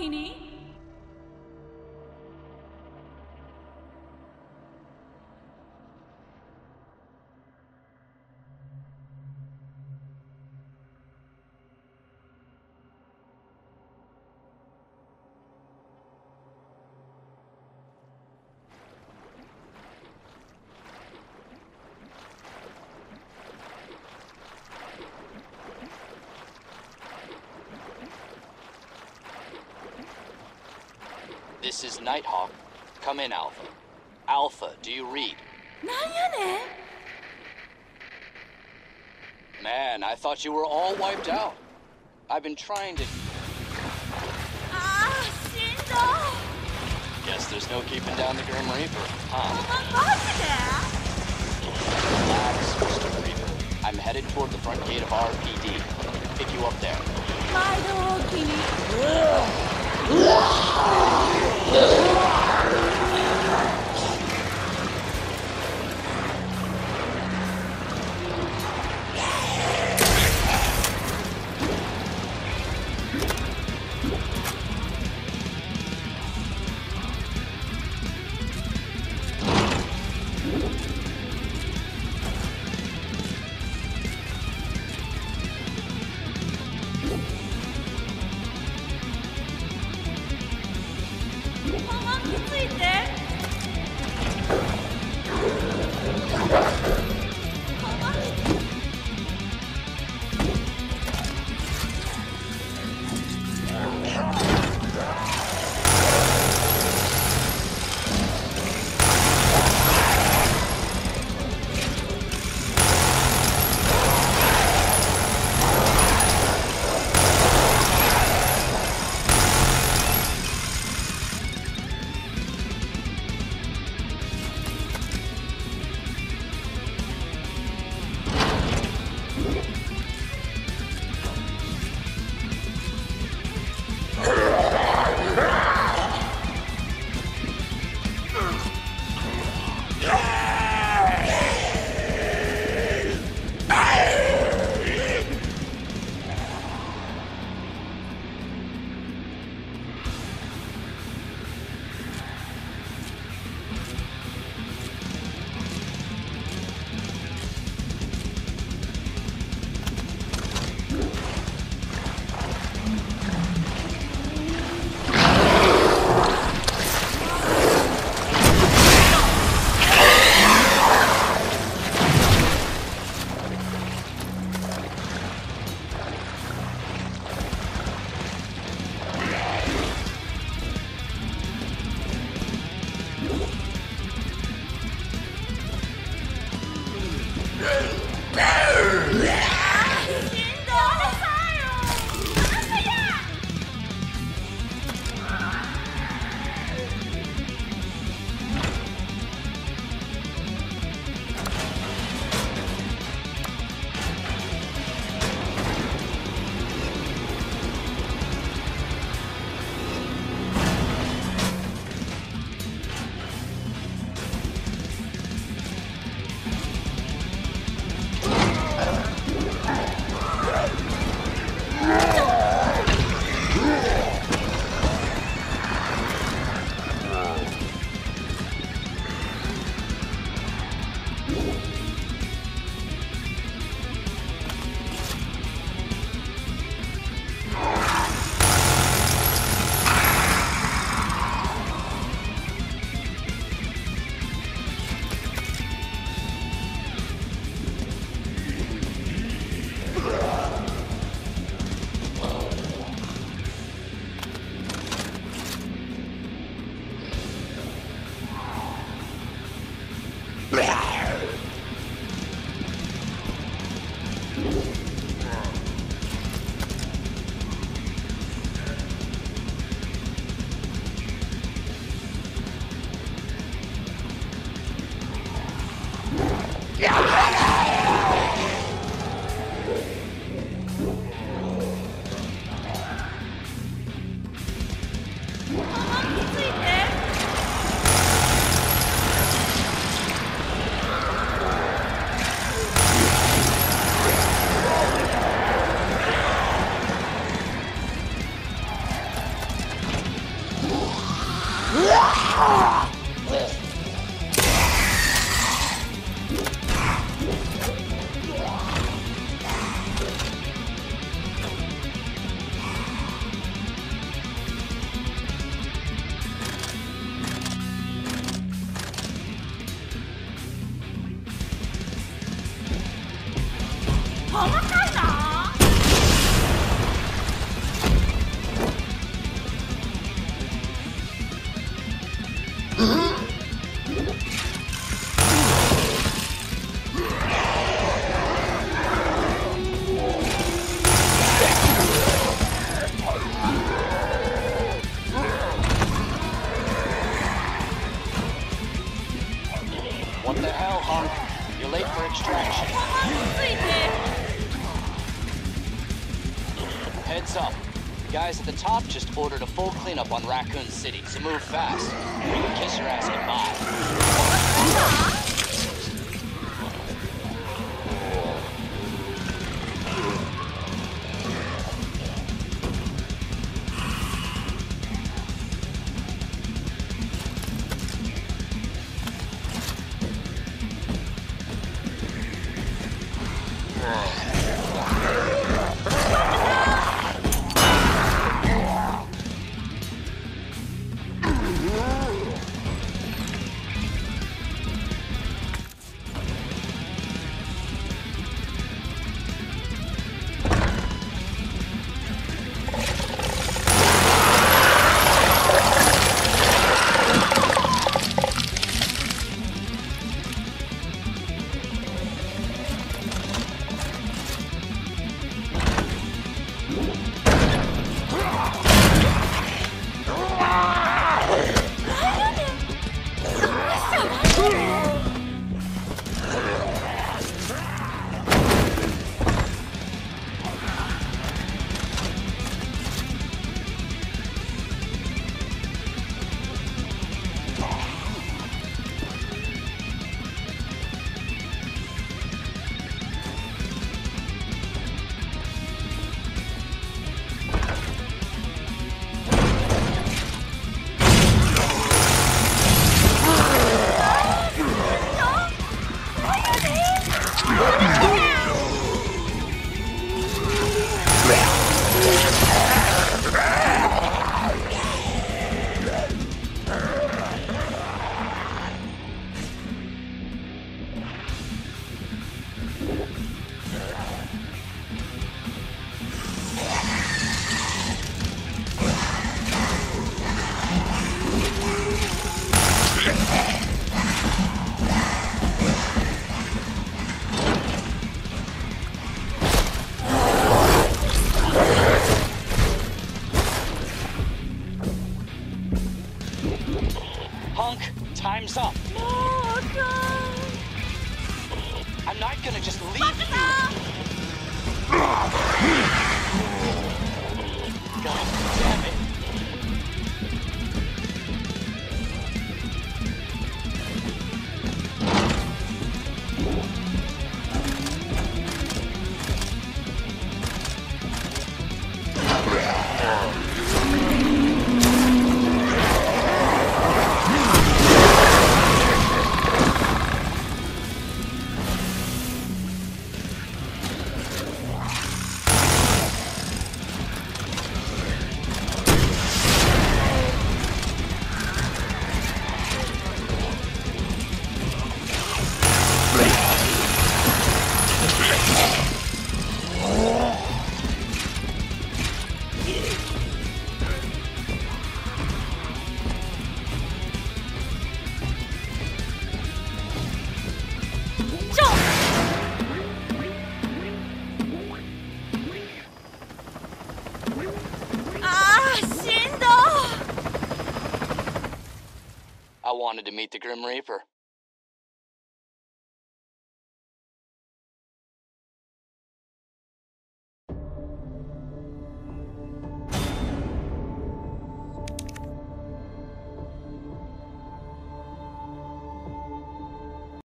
Kenny. This is Nighthawk. Come in, Alpha. Alpha, do you read? Man, I thought you were all wiped out. I've been trying to... Ah, Shindo! Guess there's no keeping down the Grim Reaper, huh? Relax, Mr. Reaper. I'm headed toward the front gate of RPD. Pick you up there. Whoa! Sweet. 两 个 What the hell, Hunk? You're late for extraction. Heads up. The guys at the top just ordered a full cleanup on Raccoon City, so move fast. We can kiss your ass goodbye. Hunk, time's up. No. I'm not gonna just leave Fuck you. God damn I wanted to meet the Grim Reaper.